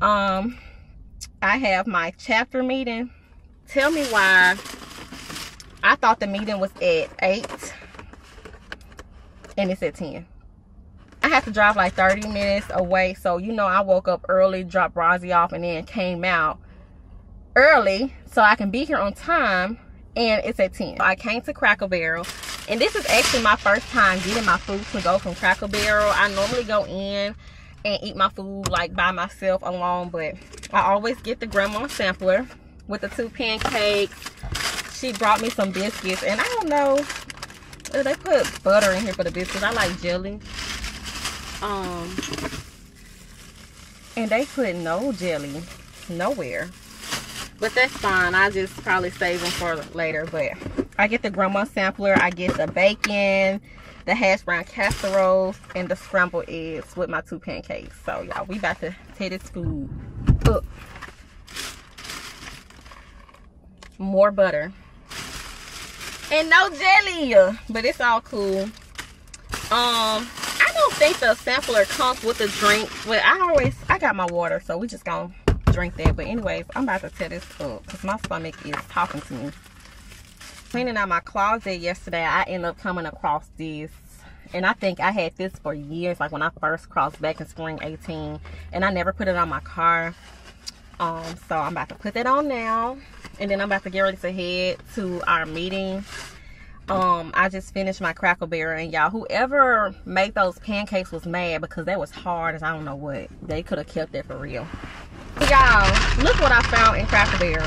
um i have my chapter meeting. Tell me why i thought the meeting was at 8 and it's at 10 i had to drive like 30 minutes away so you know i woke up early dropped Rozzy off and then came out early so i can be here on time and it's at 10 i came to cracker barrel and this is actually my first time getting my food to go from cracker barrel. I normally go in and eat my food like by myself alone but i always get the grandma sampler with the two pancakes she brought me some biscuits and i don't know they put butter in here for the biscuits. I like jelly. Um and they put no jelly nowhere but that's fine. I just probably save them for later but i get the grandma sampler i get the bacon the hash brown casseroles and the scrambled eggs with my two pancakes. So y'all, we about to tear this food up. More butter. And no jelly. But it's all cool. Um, I don't think the sampler comes with a drink. But I always, I got my water. So we just gonna drink that. But anyways, I'm about to tear this up. Because my stomach is talking to me cleaning out my closet yesterday i ended up coming across this. And i think i had this for years like when i first crossed back in spring 18 and i never put it on my car. Um so i'm about to put that on now and then i'm about to get ready to head to our meeting. Um i just finished my cracker barrel and y'all whoever made those pancakes was mad because that was hard as i don't know what. They could have kept it for real. Y'all look what i found in cracker barrel.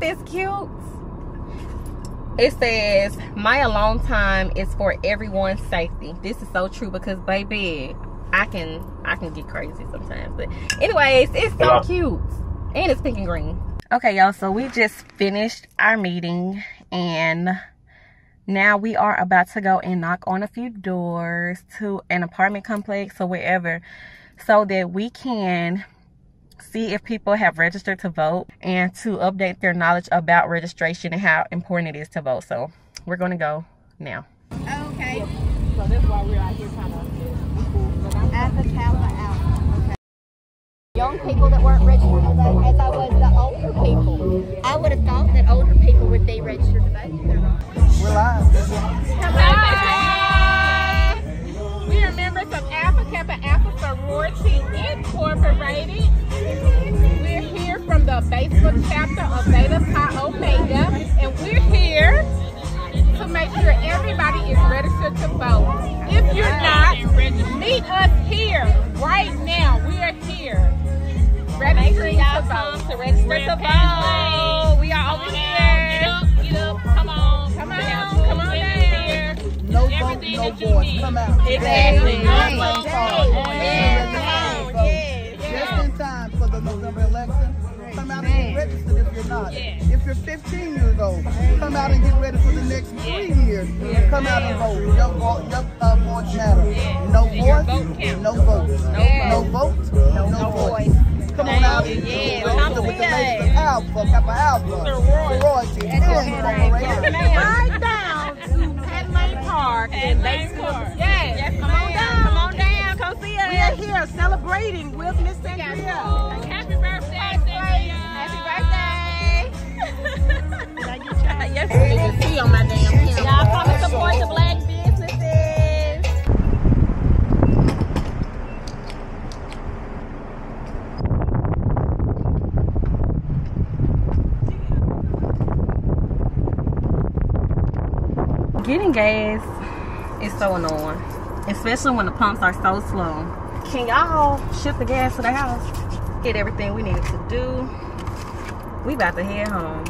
This cute it says my alone time is for everyone's safety. This is so true because baby i can i can get crazy sometimes but anyways it's so cute. And it's pink and green. Okay y'all so we just finished our meeting and now we are about to go and knock on a few doors to an apartment complex or wherever so that we can see if people have registered to vote and to update their knowledge about registration and how important it is to vote. So we're going to go now. Okay. So that's why we're out here trying to At the counter out. Okay. Young people that weren't registered to vote as I was the older people. I would have thought that older people would be registered to vote. They're not. We're live. Hi. We are members of Alpha Kappa Alpha Sorority Incorporated. We're here from the Facebook chapter of Beta Pi Omega, and we're here to make sure everybody is registered to vote. If you're not, meet us here right now. We are here. Registering to vote. To register to vote. We are over here. No vote, no voice. Come out. Exactly. Yes. Yes. Yes. Just in time for the November election. Come out and get registered if you're not. If you're 15 years old, come out and get ready for the next three years. Come out and vote. Your, vote, your uh, voice matters. No voice, no vote. No vote, no voice. Come on out and Yes, come with the ladies of Alpha, Kappa Alpha, Sorority, Incorporated. Right down to Penn Penn Lane Park. Yes. yes. Come on down. Come on down. Come see us. We are here celebrating with Miss Cynthia. Happy birthday, Cynthia. Happy birthday. yes, you can see on my damn camera. Y'all come and support the black Getting gas is so annoying, especially when the pumps are so slow. Can y'all ship the gas to the house? Get everything we needed to do. We about to head home.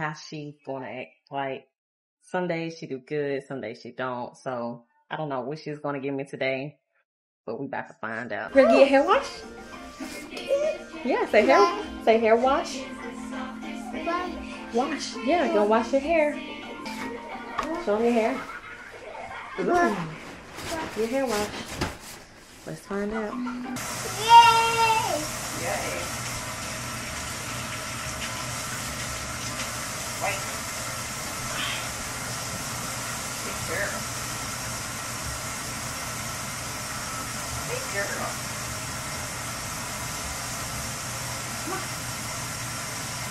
How she's gonna act. Like some days she do good, some days she don't. So I don't know what she's gonna give me today, but we about to find out. Ready to get hair wash? Yeah, say hair, say hair wash. Wash. Yeah, go wash your hair. Show me your hair. Ooh. Your hair wash. Let's find out. Wait. Big girl. Big girl.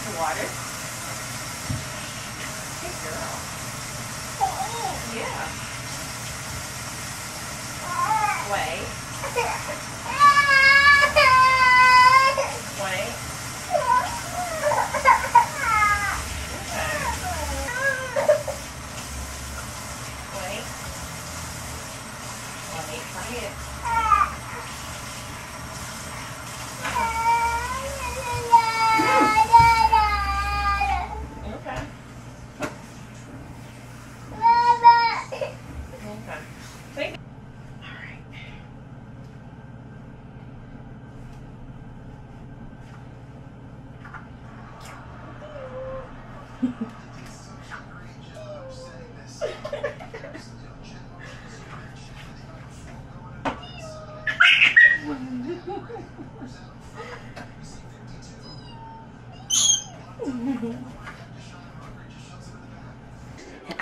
The water. Big girl. Oh, yeah. Wait. Wait.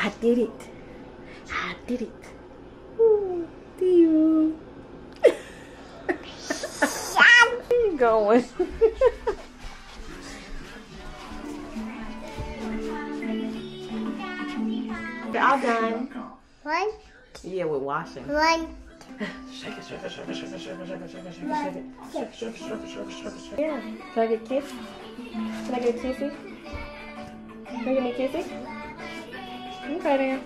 I did it. I did it. Ooh, Theo. Where you going? They're all done. One, Yeah, we're washing. one, Shake it, shake it, shake it, shake it, shake it, shake it, shake it, shake it, shake it. Shake, it, shake, shake, shake, shake, shake, shake. Yeah. Can I get a kiss? Can I get a kissy? Can you give me a kissy? não querem,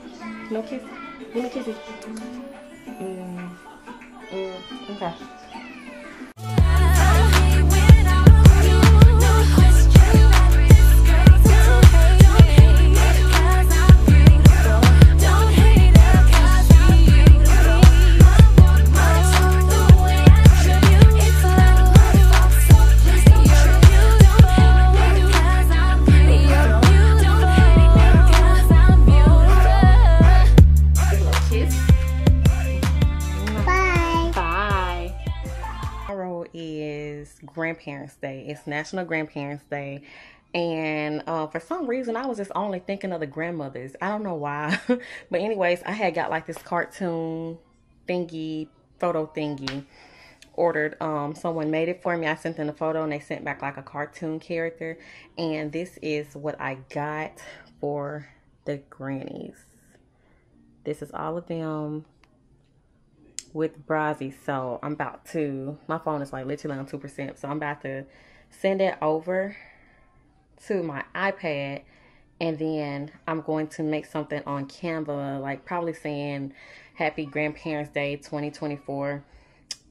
não quis, não quis ir. Hum, hum, um carro. Grandparents' Day. It's National Grandparents' Day. And uh, for some reason, I was just only thinking of the grandmothers. I don't know why. but, anyways, I had got like this cartoon thingy, photo thingy ordered. Um, Someone made it for me. I sent them a photo and they sent back like a cartoon character. And this is what I got for the grannies. This is all of them with Brazzy. So I'm about to, my phone is like literally on 2%. So I'm about to send it over to my iPad. And then I'm going to make something on Canva, like probably saying Happy Grandparents Day 2024.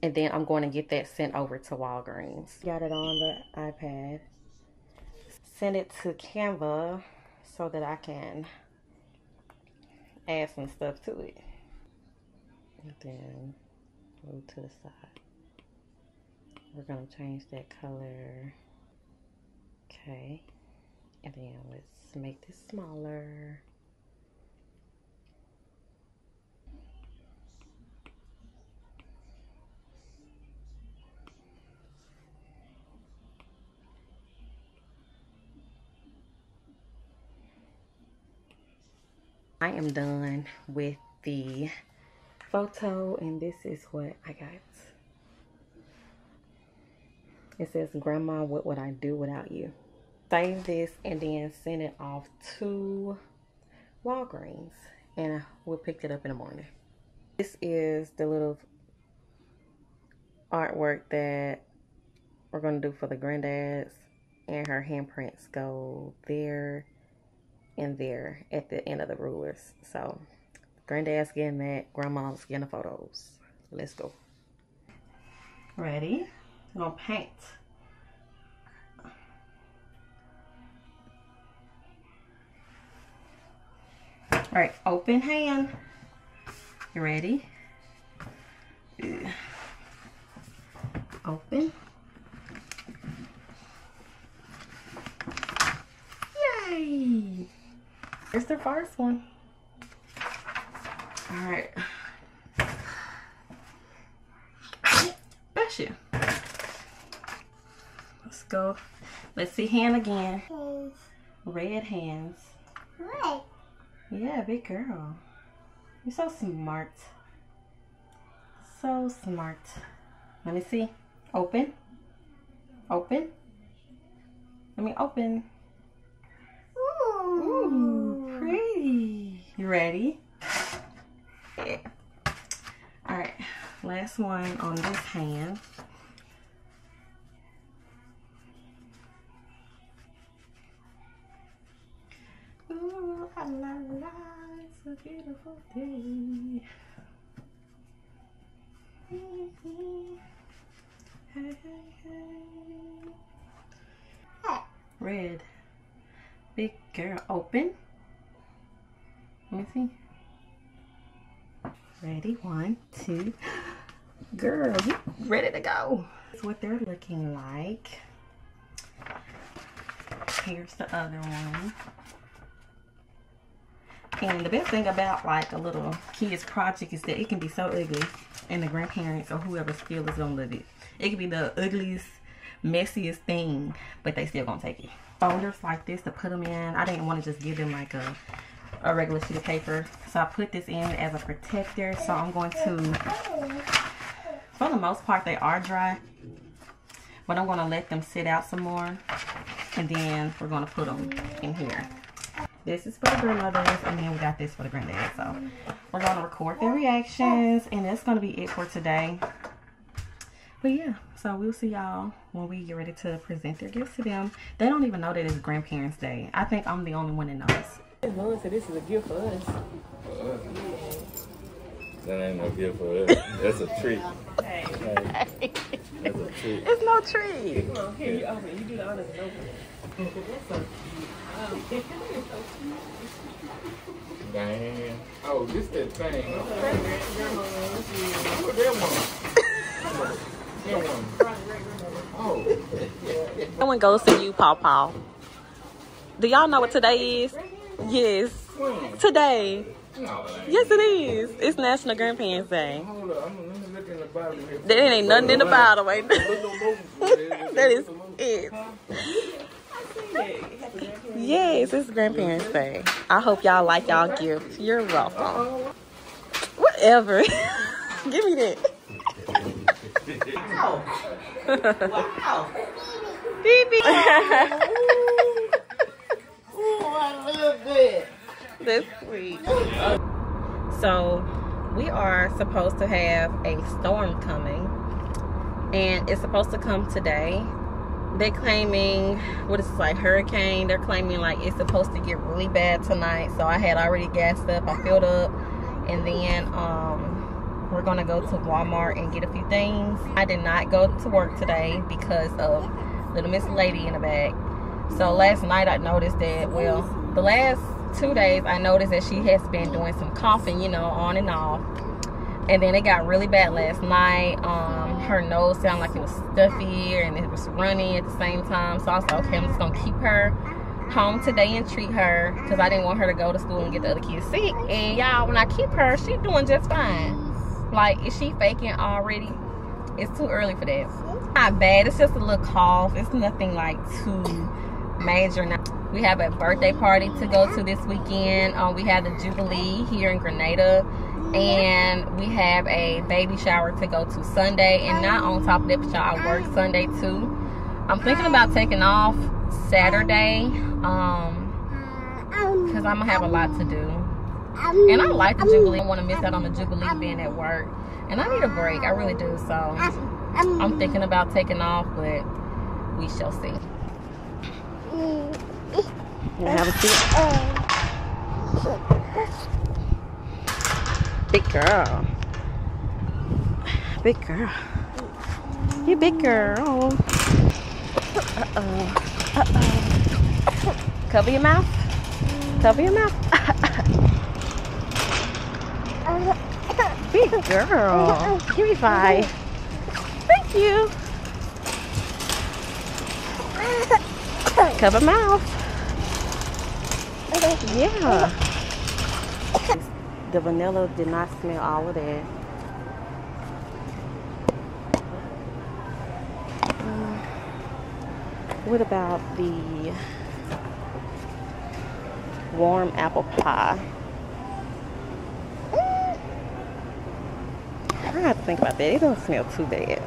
And then I'm going to get that sent over to Walgreens. Got it on the iPad. Send it to Canva so that I can add some stuff to it. And then move to the side. We're gonna change that color. Okay. And then let's make this smaller. I am done with the photo and this is what I got. It says, Grandma, what would I do without you? Save this and then send it off to Walgreens and we'll pick it up in the morning. This is the little artwork that we're going to do for the granddads and her handprints go there and there at the end of the rulers. So Granddad's getting that. Grandma's getting the photos. Let's go. Ready? I'm gonna paint. All right, open hand. You ready? Open. Yay! It's the first one. All right. Bless you. Let's go. Let's see hand again. Red hands. What? Yeah, big girl. You're so smart. So smart. Let me see. Open. Open. Let me open. Ooh, Ooh, pretty. You ready? Yeah. All right. Last one on this hand. Ooh, la la la, it's a beautiful day. Hey, hey, hey. Red. Big girl. Open. Let me see. Ready? One, two. Girl, you ready to go. That's what they're looking like. Here's the other one. And the best thing about like a little kids project is that it can be so ugly and the grandparents or whoever still is gonna love it. It can be the ugliest, messiest thing, but they still gonna take it. Folders like this to put them in. I didn't want to just give them like a, a regular sheet of paper. So I put this in as a protector. So I'm going to, for the most part, they are dry. But I'm gonna let them sit out some more. And then we're gonna put them in here. This is for the grandmothers, and then we got this for the granddad. So we're gonna record their reactions, and that's gonna be it for today. But yeah, so we'll see y'all when we get ready to present their gifts to them. They don't even know that it's Grandparents' Day. I think I'm the only one that knows. Lord said this is a gift for us. That ain't no gift for us. That's a treat. Hey. That's a treat. It's no treat. Come on, here you open it. You do the honors and open it. Dang. Oh, this that thing. Okay. Look at that one. That one. Oh. That one goes to you, Paw Paw. Do y'all know what today is? Yes. When? Today. No. Yes, it is. It's National Grandparents Day. Hold up. I'm gonna let me look in the bottle here. There ain't nothing in the bottle, ain't Look there? no more. That That is it. Yes, it's Grandparents Day. I hope y'all like y'all gifts. You're welcome. Whatever. Give me that. Wow. Baby. Ooh, I love that. This sweet. So, we are supposed to have a storm coming, and it's supposed to come today. They're claiming what is this, like hurricane? They're claiming like it's supposed to get really bad tonight. So I had already gassed up. I filled up, and then um, we're gonna go to Walmart and get a few things. I did not go to work today because of little Miss Lady in the back. So last night I noticed that, well, the last two days I noticed that she has been doing some coughing, you know, on and off. And then it got really bad last night. Um, her nose sounded like it was stuffy and it was running at the same time. So I was like, okay, I'm just gonna keep her home today and treat her because I didn't want her to go to school and get the other kids sick. And y'all, when I keep her, she's doing just fine. Like, is she faking already? It's too early for that. Not bad. It's just a little cough. It's nothing like too major. Now, we have a birthday party to go to this weekend. Um, we have the Jubilee here in Grenada. And we have a baby shower to go to Sunday. And not on top of that, but y'all I work Sunday too. I'm thinking about taking off Saturday. Um, because I'm going to have a lot to do. And I like the Jubilee. I don't want to miss out on the Jubilee being at work. And I need a break. I really do. So I'm thinking about taking off, but we shall see. Have a seat. Big girl. Big girl. You big girl. Uh-oh. Uh-oh. Cover your mouth. Cover your mouth. Big girl. Give me five. Thank you. Cover mouth. Yeah. The vanilla did not smell all of that. Mm. What about the warm apple pie? I have to think about that. It don't smell too bad.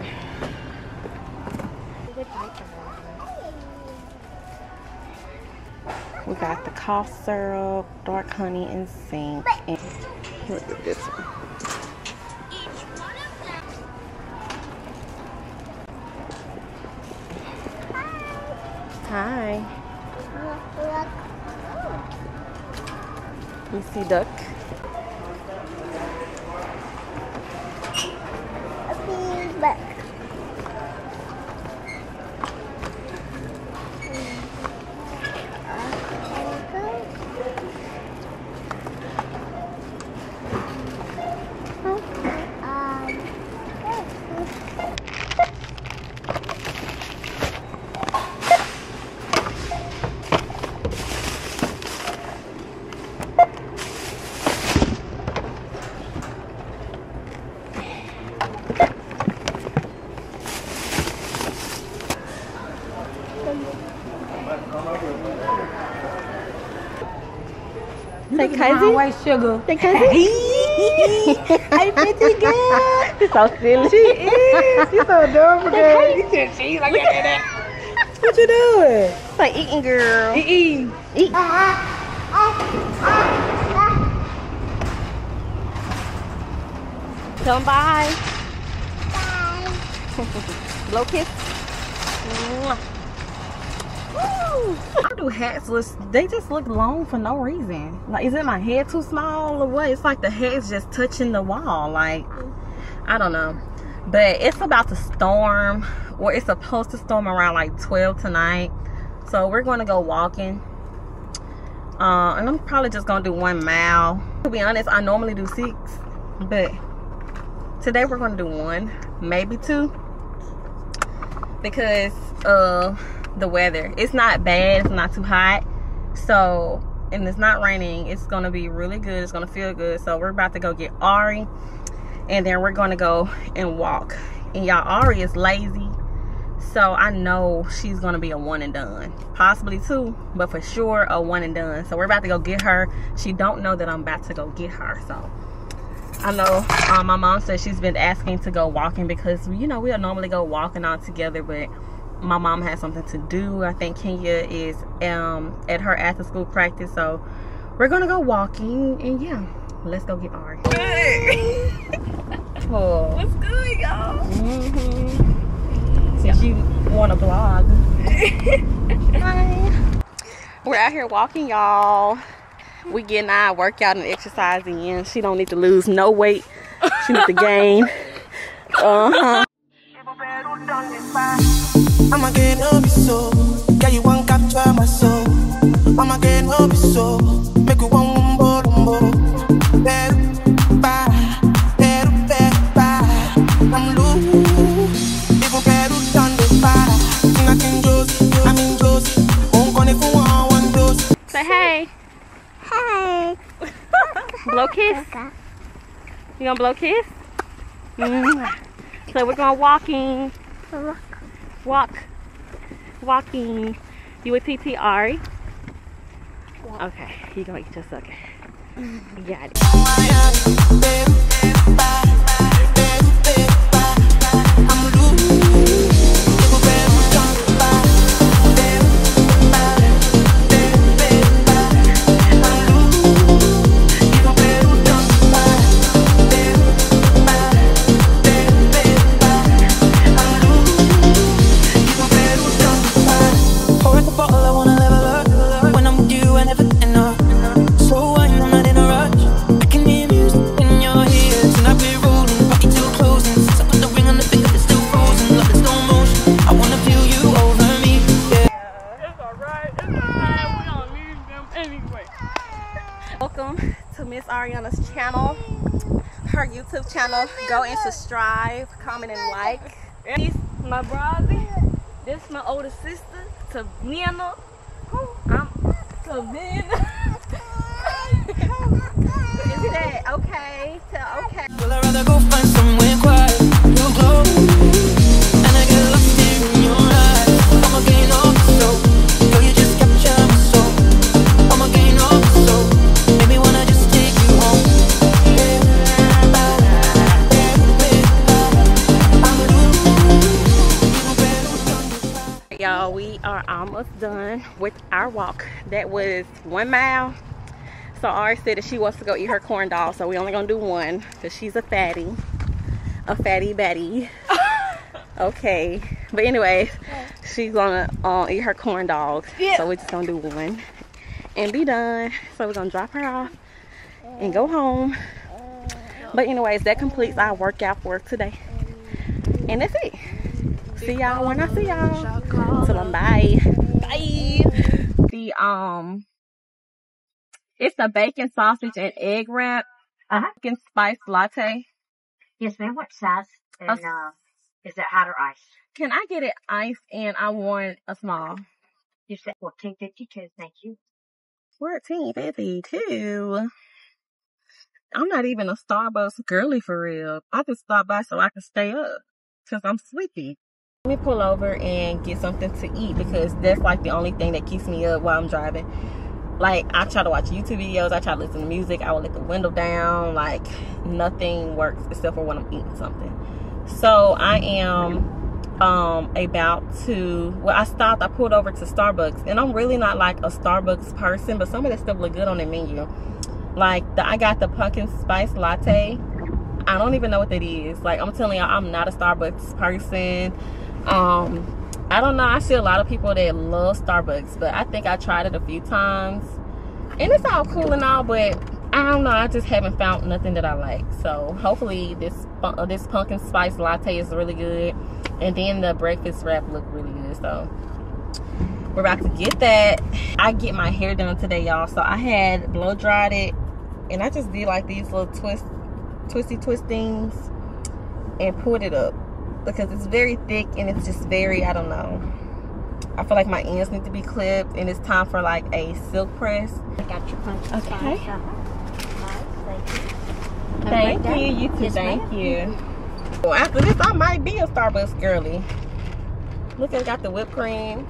We got the cough syrup, dark honey, and zinc. And look at this one. Hi. You see duck? Say cousin. white sugar. Say cousin. I pretty good. so silly. She is. She's so adorable, girl. You said she like that. What you doing? Like eating girl. Eat. Eat. Tell ah, ah, ah, 'em bye. Blow kiss. Mwah. I do hats look they just look long for no reason. Like is it my head too small or what? It's like the head's just touching the wall. Like I don't know. But it's about to storm or it's supposed to storm around like 12 tonight. So we're gonna go walking. Uh, and I'm probably just gonna do one mile. To be honest, I normally do six, but today we're gonna do one, maybe two, because uh the weather. It's not bad. It's not too hot. So and it's not raining. It's gonna be really good. It's gonna feel good. So we're about to go get Ari, and then we're gonna go and walk. And y'all, Ari is lazy. So I know she's gonna be a one and done, possibly two, but for sure a one and done. So we're about to go get her. She don't know that I'm about to go get her. So I know um, my mom said she's been asking to go walking because you know we'll normally go walking all together, but my mom has something to do. I think Kenya is um, at her after school practice, so we're gonna go walking and yeah, let's go get Ari. oh. What's good, y'all? Mm-hmm. Since you want to blog. Hi. We're out here walking, y'all. We getting our workout and exercise in. She don't need to lose no weight. She needs to gain. Uh-huh. I'm again up so. Yeah, you want capture my soul. I'm again up so. Make you one umbo umbo. Beru, ba, beru, beru, ba. I'm loose. Even beru done the para. Sing a king Josie, I'm in Josie. Won't call it for one, one dose. Say hey. Hi. Blow kiss. You gonna blow kiss? Mm. So we're going walking. Walk. Walking. You with TT Okay, you gonna eat sucker. You got it. Channel. Oh go and subscribe, comment, and like. This my brother. This my older sister, Savannah. Oh. I'm Savannah. Is that okay? Tell okay. Well, I'd rather go find somewhere quiet. You glow, and I get lost in your eyes. Almost done with our walk. That was one mile. So Ari said that she wants to go eat her corn dog, so we only gonna do one because she's a fatty, a fatty Betty. okay, but anyway, she's gonna uh, eat her corn dog, so we're just gonna do one and be done. So we're gonna drop her off and go home. But anyways, that completes our workout for today, and that's it. See y'all when I see y'all. Till I'm bye. Bye. The um, it's a bacon sausage and egg wrap. Uh-huh. Bacon spice latte. Yes, ma'am. What size? And A- uh, is it hot or ice? Can I get it iced and I want a small? You said fourteen fifty two. Thank you. Fourteen fifty two. I'm not even a Starbucks girly for real. I just stop by so I can stay up since I'm sleepy. Let me pull over and get something to eat because that's like the only thing that keeps me up while I'm driving. Like I try to watch YouTube videos, I try to listen to music, I will let the window down, like nothing works except for when I'm eating something. So I am um about to well I stopped, I pulled over to Starbucks and I'm really not like a Starbucks person, but some of that stuff look good on the menu. Like the I got the pumpkin spice latte. I don't even know what that is. Like I'm telling y'all, I'm not a Starbucks person. Um, I don't know. I see a lot of people that love Starbucks, but I think I tried it a few times, and it's all cool and all, but I don't know. I just haven't found nothing that I like. So hopefully this uh, this pumpkin spice latte is really good, and then the breakfast wrap look really good. So we're about to get that. I get my hair done today, y'all. So I had blow dried it, and I just did like these little twist, twisty twistings, and pulled it up because it's very thick and it's just very I don't know. I feel like my ends need to be clipped, and it's time for like a silk press. I got your pumpkin Okay. spice. Nice. Thank you. Thank you. You too. Yes, Thank you. Well, after this, I might be a Starbucks girly. Look, I got the whipped cream.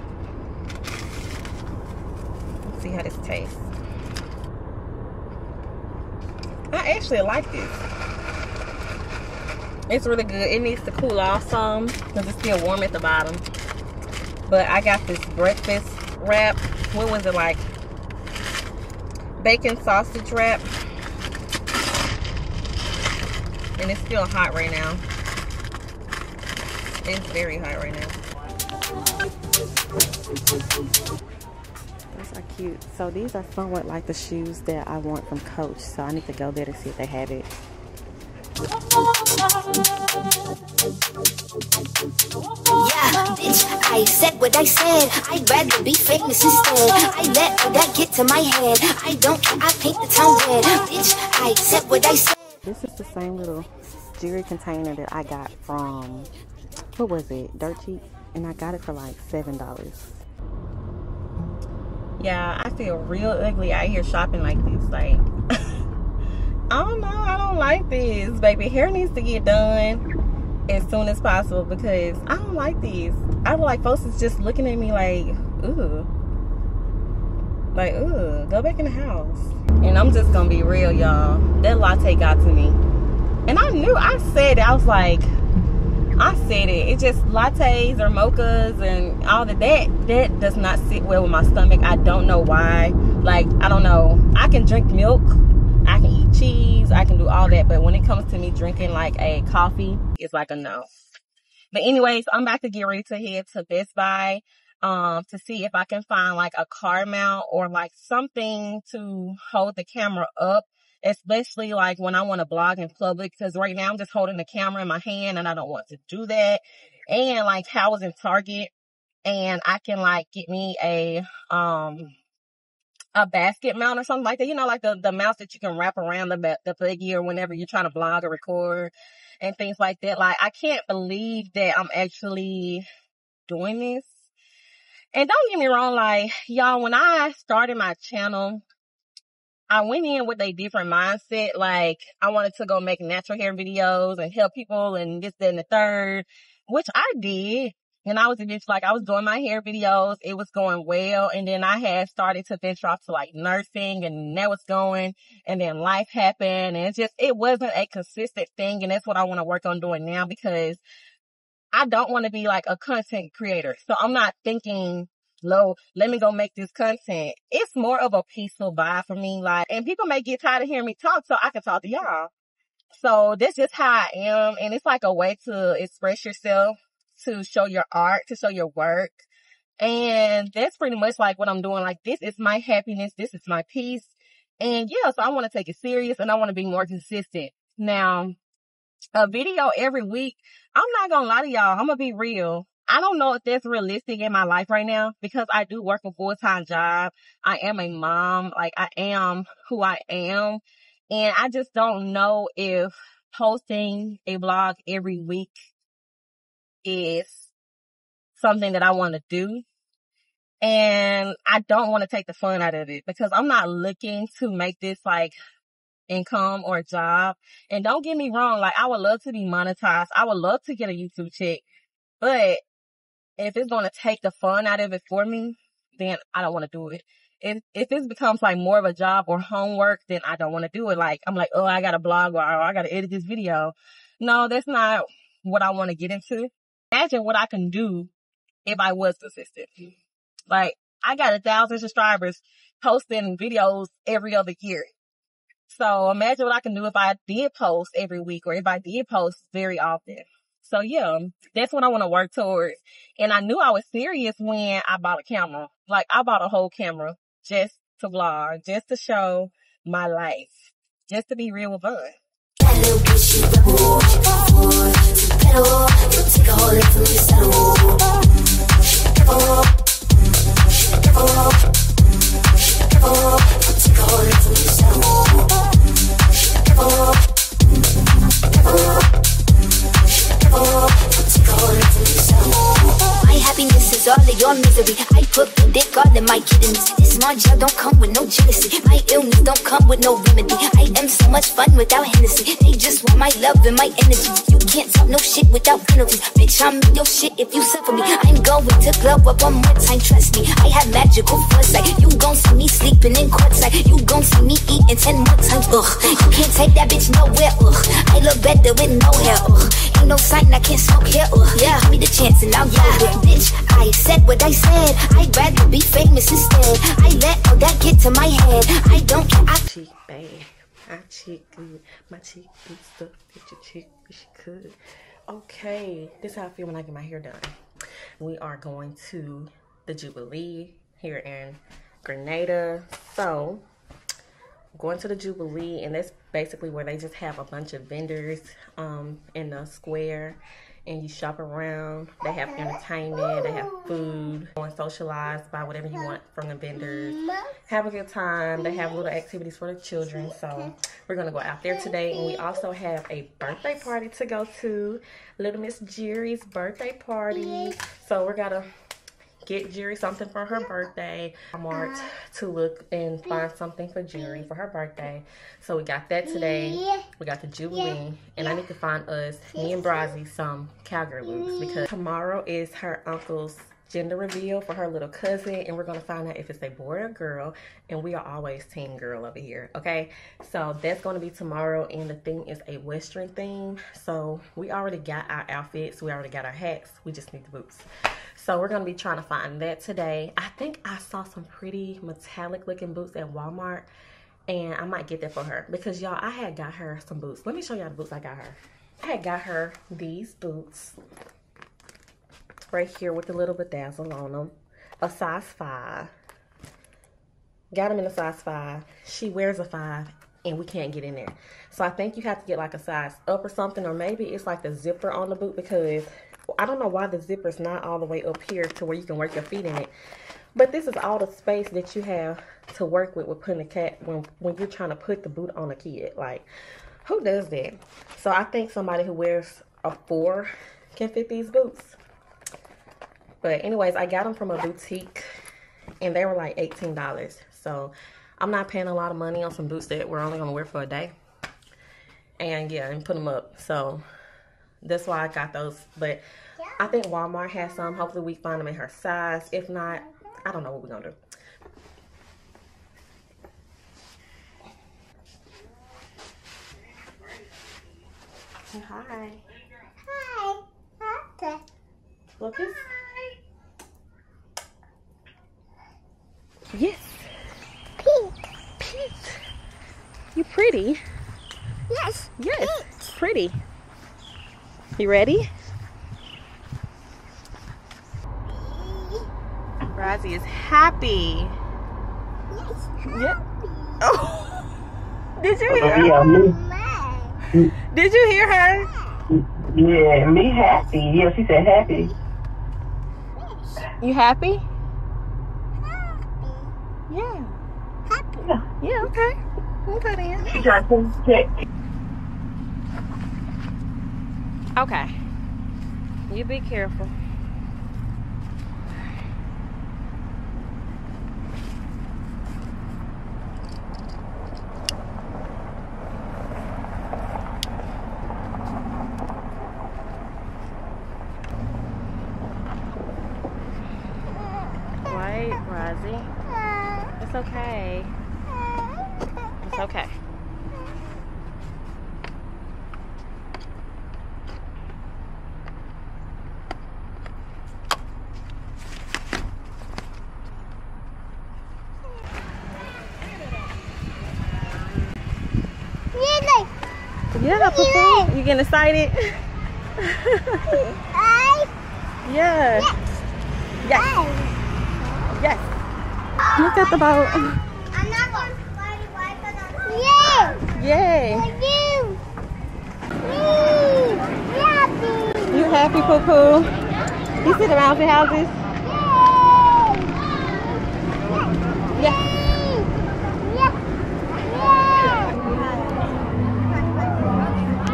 Let's see how this tastes. I actually like this. It's really good. It needs to cool off some because it's still warm at the bottom. But I got this breakfast wrap. What was it like? Bacon sausage wrap. And it's still hot right now. It's very hot right now. Those are cute. So these are somewhat like the shoes that I want from Coach. So I need to go there to see if they have it. Yeah, bitch, I said what I said. I'd rather be famous instead. I let all that get to my head. I don't care, I paint the town red. Bitch, I said what I said. This is the same little jewelry container that I got from, what was it, Dirt Cheap? And I got it for like $7. Yeah, I feel real ugly out here shopping like this. Like, I don't know. I don't like this, baby. Hair needs to get done as soon as possible because I don't like these. I don't like folks is just looking at me like, ooh. Like, ooh, go back in the house. And I'm just gonna be real, y'all. That latte got to me. And I knew, I said it. I was like, I said it. It's just lattes or mochas and all of that. That does not sit well with my stomach. I don't know why. Like, I don't know. I can drink milk. I can. I can do all that. But when it comes to me drinking like a coffee, it's like a no. But anyways, I'm about to get ready to head to Best Buy um to see if I can find like a car mount or like something to hold the camera up especially like when I want to blog in public because right now I'm just holding the camera in my hand and I don't want to do that and like how was in Target and I can like get me a um a basket mount or something like that. You know, like the, the mounts that you can wrap around the, the buggy or whenever you're trying to vlog or record and things like that. Like, I can't believe that I'm actually doing this. And don't get me wrong, like, y'all, when I started my channel, I went in with a different mindset. Like, I wanted to go make natural hair videos and help people and this, that, and the third, which I did. And I was just like, I was doing my hair videos. It was going well. And then I had started to venture off to like nursing and that was going. And then life happened and it's just, it wasn't a consistent thing. And that's what I want to work on doing now because I don't want to be like a content creator. So I'm not thinking, low, let me go make this content. It's more of a peaceful vibe for me. Like, and people may get tired of hearing me talk so I can talk to y'all. So that's just how I am. And it's like a way to express yourself, to show your art, to show your work. And that's pretty much like what I'm doing. Like this is my happiness. This is my peace. And yeah, so I want to take it serious and I want to be more consistent. Now, a video every week. I'm not gonna lie to y'all. I'm gonna be real. I don't know if that's realistic in my life right now because I do work a full time job. I am a mom. Like I am who I am. And I just don't know if posting a blog every week is something that I want to do. And I don't want to take the fun out of it because I'm not looking to make this like income or job. And don't get me wrong, like I would love to be monetized. I would love to get a YouTube check. But if it's going to take the fun out of it for me, then I don't want to do it. If, if it becomes like more of a job or homework, then I don't want to do it. Like, I'm like, oh, I got to blog or, or I got to edit this video. No, that's not what I want to get into. Imagine what I can do if I was consistent. Like, I got a thousand subscribers posting videos every other year. So imagine what I can do if I did post every week or if I did post very often. So yeah, that's what I want to work towards. And I knew I was serious when I bought a camera. Like I bought a whole camera just to vlog, just to show my life, just to be real with fun. Take a hold of yourself. My happiness is all of your misery. I put the dick all in my kittens. This small job don't come with no jealousy. My illness don't come with no remedy. I am so much fun without Hennessy. They just want my love and my energy. You can't talk no shit without penalties. Bitch, I'm in your shit if you suffer me. I'm going to glow up one more time, trust me. I have magical foresight. You gon' see me sleeping in courtside. You gon' see me eating ten more times. Ugh, you can't take that bitch nowhere. Ugh, I look better with no hair. Ugh, ain't no sign I can't smoke here. Ugh, yeah, give me the chance and I'll yeah. Bitch, I said what I said. I'd rather be famous instead. I let all that get to my head. I don't care. I cheek bad. My cheek good. My cheek good stuff. Get your cheek wish you could. Okay, this is how I feel when I get my hair done. We are going to the Jubilee here in Grenada. So, going to the Jubilee, and that's basically where they just have a bunch of vendors um, in the square. And you shop around. They have entertainment. They have food. Go and socialize, buy whatever you want from the vendors. Have a good time. They have little activities for the children. So we're gonna go out there today, and we also have a birthday party to go to. Little Miss Jerry's birthday party. So we're gonna get Jerry something for her birthday. Walmart to look and find something for Jerry for her birthday. So we got that today. We got the Jubilee. And I need to find us, me and Brazzy, some cowgirl looks because tomorrow is her uncle's gender reveal for her little cousin and we're going to find out if it's a boy or girl and we are always team girl over here okay so that's going to be tomorrow and the thing is a western theme so we already got our outfits we already got our hats we just need the boots so we're going to be trying to find that today i think i saw some pretty metallic looking boots at walmart and i might get that for her because y'all i had got her some boots let me show y'all the boots i got her i had got her these boots right here with a little bedazzle on them. A size 5. Got them in a size 5. She wears a 5 and we can't get in there. So I think you have to get like a size up or something or maybe it's like the zipper on the boot because I don't know why the zipper's not all the way up here to where you can work your feet in it. But this is all the space that you have to work with with putting a cat when when you're trying to put the boot on a kid. Like, who does that? So I think somebody who wears a four can fit these boots. But anyways, I got them from a boutique and they were like $18. So I'm not paying a lot of money on some boots that we're only gonna wear for a day. And yeah, and put them up. So that's why I got those. But I think Walmart has some. Hopefully we find them in her size. If not, I don't know what we're gonna do. Say hi. Hi. Okay. Lucas? Yes. Pink. Pete. You pretty. Yes. Yes. Pretty. You ready? Rosie is happy. Yes. Yep. Oh. Did you hear? Yeah, me, Did you hear her? yeah, me happy. Yeah, she said happy. You happy? happy? Yeah. Happy. Yeah, okay. Okay then. She tried to check. Okay. You be careful. Wait, Rosie. It's okay. It's okay. Really? Yeah, Papa. You getting excited? Yeah. Yes. Yes. yes. Look at the boat. I'm not going to fly on Yeah. Yay. For you. Me. Happy. You happy, Poo Poo? You sit around the houses? Yay. Yeah.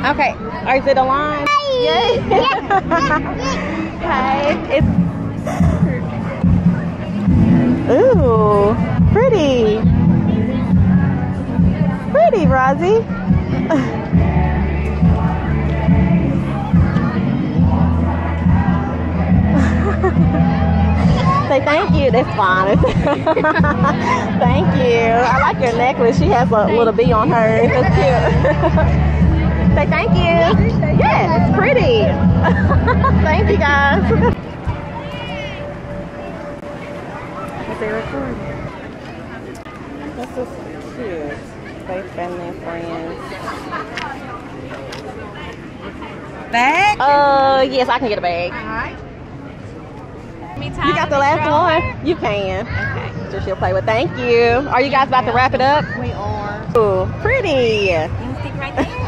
Okay. Are you the line? Yay. Hi. It's Ooh, pretty. Pretty, Rosie. Say thank you. That's fine. thank you. I like your necklace. She has a little bee on hers. That's cute. Say thank you. Yes, it's pretty. thank you, guys. They recording? This is cute. Family, and friends. Bag? Uh, yes, I can get a bag. Alright. You got the last one? You can. Okay. So she'll play with. Thank you. Are you guys about to wrap it up? We are. Ooh, pretty. You can stick right there.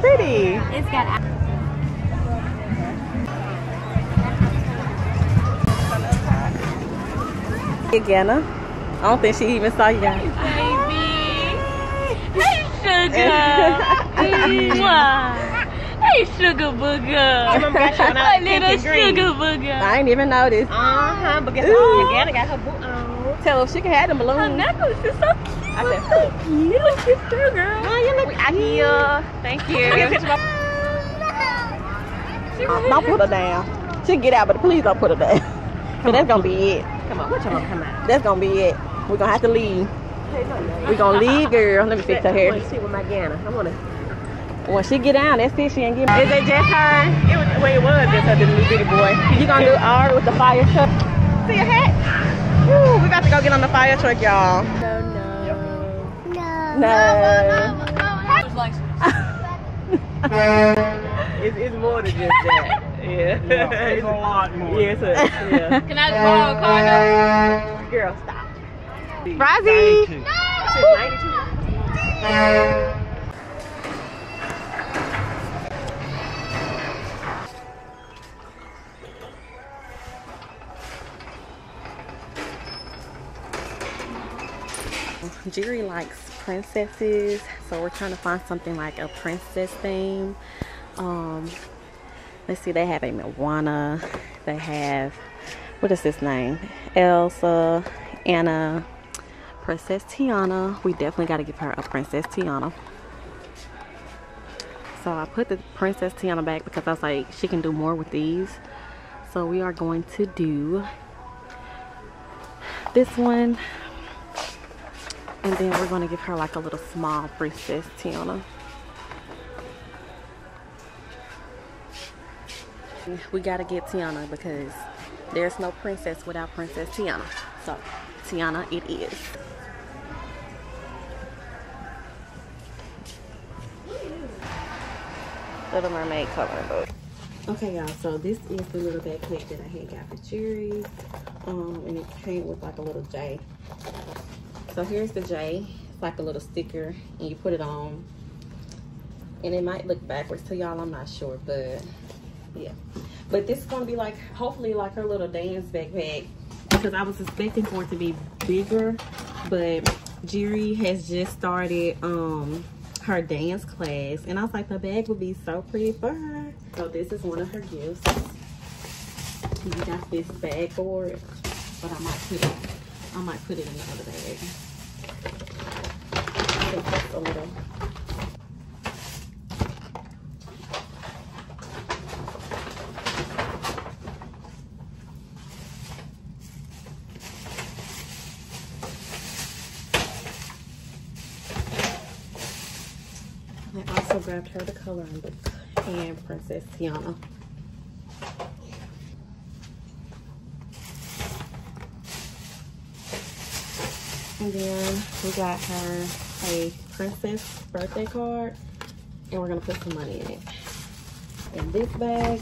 Pretty. It's got. Again, I don't think she even saw you guys. Hey, sugar. Mwah. Hey, sugar booger. remember I showed out A little pink and green. sugar booger. I ain't even noticed. Uh-huh, but guess what? Again, got her boot on. Tell her if she can have them Her necklace is so cute. I said, who? You look cute too, girl. Oh, you look Ikea. Thank you. don't put her down. She can get out, but please don't put her down. Cause that's gonna be it. Come on, what you gonna come out? That's gonna be it. We're gonna have to leave. We're gonna leave, uh-uh. girl. Let me fix her I hair. want to see with my Gana. I want to. When she get down, that's it. She ain't getting. Is it just her? It was, well, it was just her, the little bitty boy. You gonna do all with the fire truck? See your hat? Woo, we about to go get on the fire truck, y'all. No. No. no, no, no, no, It's, it's more than just that. Yeah. it's a lot more. Yeah, it's a, yeah. Can I borrow a car note? Girl, stop. Rosie. Since 92. Jerry likes princesses, so we're trying to find something like a princess theme. Um, let's see, they have a Moana. They have what is this name? Elsa, Anna, Princess Tiana. We definitely got to give her a Princess Tiana. So I put the Princess Tiana back because I was like, she can do more with these. So we are going to do this one. And then we're going to give her like a little small Princess Tiana. We got to get Tiana because there's no princess without Princess Tiana. So, Tiana it is. Little Mermaid coloring book. Okay, y'all, so this is the little backpack that I had got for Jerry. Um, and it came with like a little J. So here's the J. It's like a little sticker, and you put it on. And it might look backwards to y'all, I'm not sure, but yeah. But this is gonna be like, hopefully like her little dance backpack. Because I was expecting for it to be bigger, but Jerry has just started um her dance class. And I was like, the bag would be so pretty for her. So this is one of her gifts. We got this bag for it, but I might put it, I might put it in the other bag. I a little I also grabbed her the coloring book and Princess Tiana. And then we got her a princess birthday card and we're gonna put some money in it. In this bag,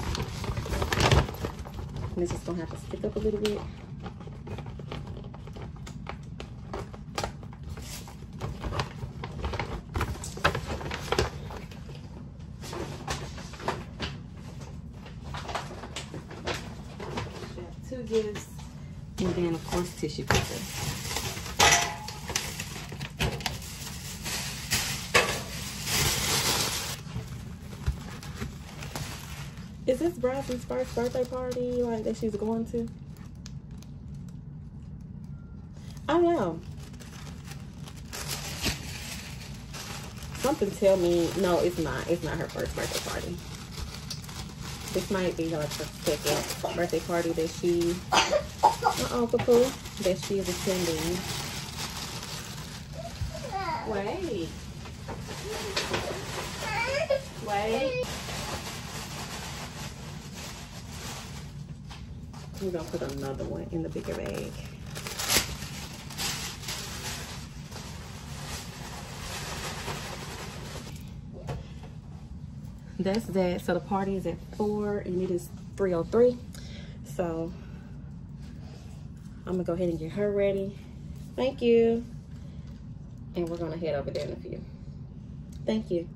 it's just gonna have to stick up a little bit. two gifts, and then of course tissue paper. Is this Bradley's first birthday party like that she's going to? I don't know. Something tell me no, it's not. It's not her first birthday party. This might be like her second birthday party that she, uh-oh, poo that she is attending. Wait. We're gonna put another one in the bigger bag. that's that. So the party is at four and it is 303 so i'm gonna go ahead and get her ready. Thank you. And we're gonna head over there in a few. Thank you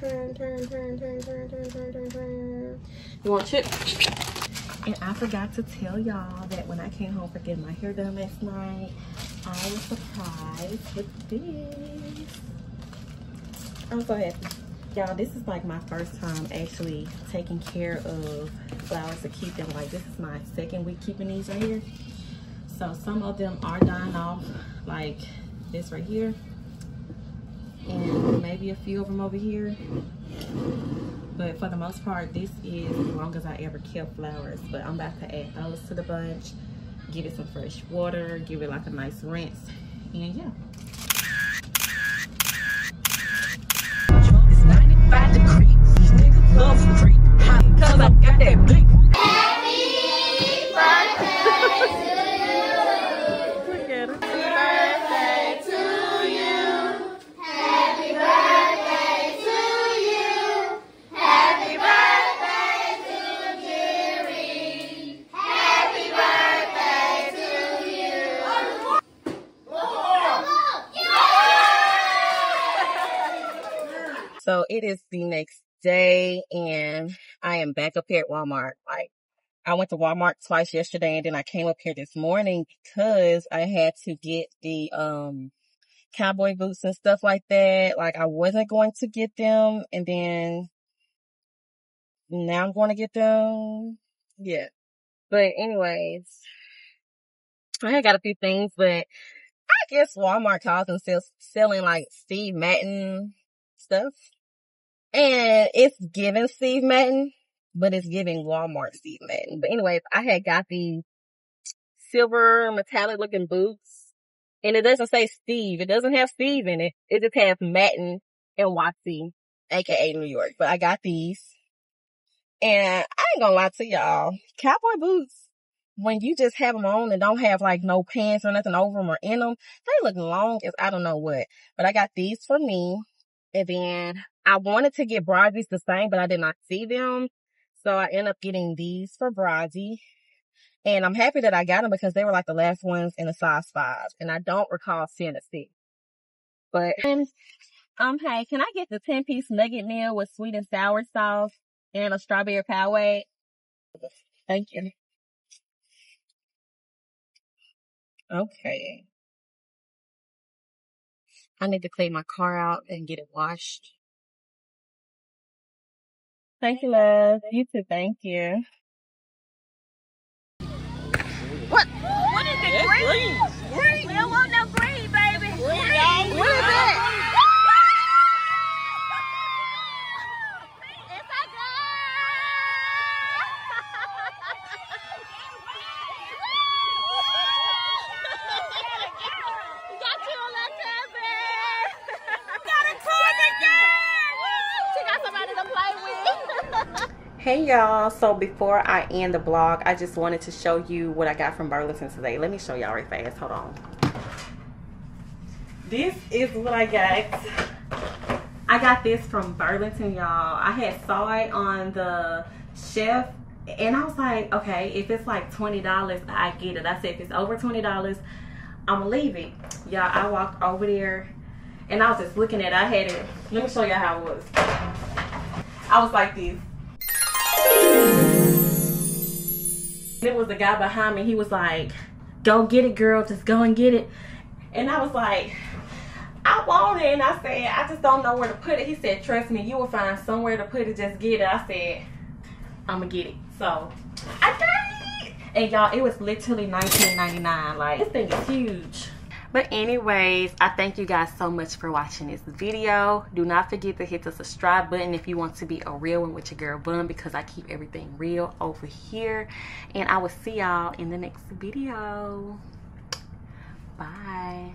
turn turn turn turn turn turn turn turn turn you want chip and i forgot to tell y'all that when i came home for getting my hair done last night i was surprised with this I'm so happy. Y'all, this is like my first time actually taking care of flowers to keep them. Like, this is my second week keeping these right here. So, some of them are dying off, like this right here. And maybe a few of them over here. But for the most part, this is as long as I ever kept flowers. But I'm about to add those to the bunch. Give it some fresh water. Give it like a nice rinse. And yeah. Creep. These niggas love. Cause I got that. It is the next day and I am back up here at Walmart. Like I went to Walmart twice yesterday and then I came up here this morning because I had to get the um cowboy boots and stuff like that. Like I wasn't going to get them and then now I'm going to get them. Yeah. But anyways, I got a few things, but I guess Walmart calls themselves selling like Steve Madden stuff. And it's giving Steve Madden, but it's giving Walmart Steve Madden. But anyways, I had got these silver metallic looking boots and it doesn't say Steve. It doesn't have Steve in it. It just has Madden and Watsy, aka New York. But I got these and I ain't gonna lie to y'all. Cowboy boots, when you just have them on and don't have like no pants or nothing over them or in them, they look long as I don't know what. But I got these for me. And then I wanted to get Brazie's the same, but I did not see them. So I ended up getting these for Brazie. And I'm happy that I got them because they were like the last ones in a size five. And I don't recall seeing a six. But, and, um, hey, can I get the 10 piece nugget meal with sweet and sour sauce and a strawberry Powerade? Thank you. Okay. I need to clean my car out and get it washed. Thank you, love. You too. Thank you. What? What is it? Green. Hey y'all, so before I end the vlog I just wanted to show you what I got from Burlington today. Let me show y'all right fast, hold on. This is what I got. I got this from Burlington, y'all. I had saw it on the shelf and I was like, okay, if it's like $20, I get it. I said, if it's over $20, I'm it. Y'all, I walked over there and I was just looking at it. I had it. Let me show y'all how it was. I was like this. It was the guy behind me. He was like, go get it, girl. Just go and get it. And I was like, I want it. And I said, I just don't know where to put it. He said, trust me, you will find somewhere to put it. Just get it. I said, I'm going to get it. So, I got it. And y'all, it was literally $19.99. Like, this thing is huge. But anyways, I thank you guys so much for watching this video. Do not forget to hit the subscribe button if you want to be a real one with your girl Von because I keep everything real over here. And I will see y'all in the next video. Bye.